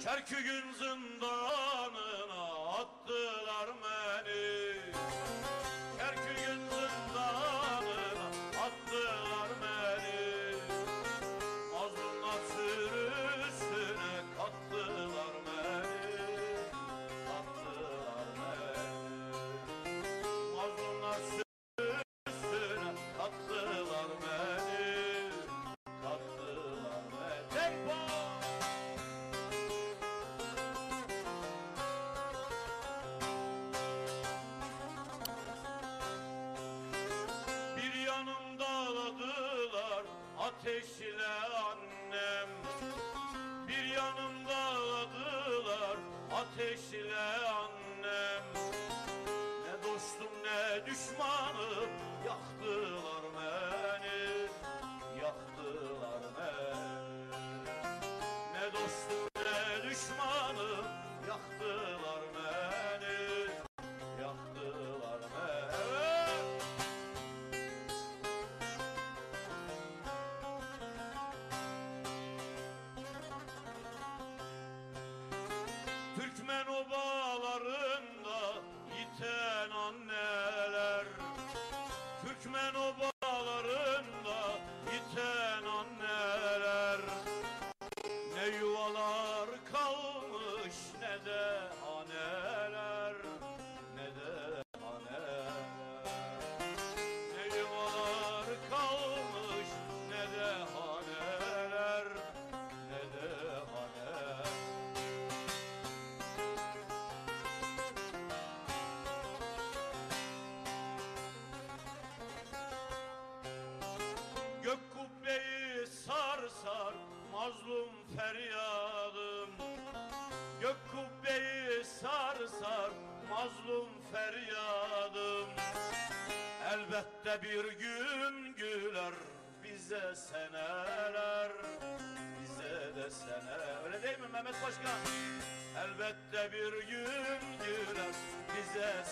Kerkük'ün zindanına attılar beni ateşle annem. Bir yanımda ağladılar ateşle mazlum feryadım. Gök kubbeyi sar sar mazlum feryadım. Elbette bir gün güler bize seneler Bize de sene Öyle değil mi Mehmet Başkan? Elbette bir gün güler bize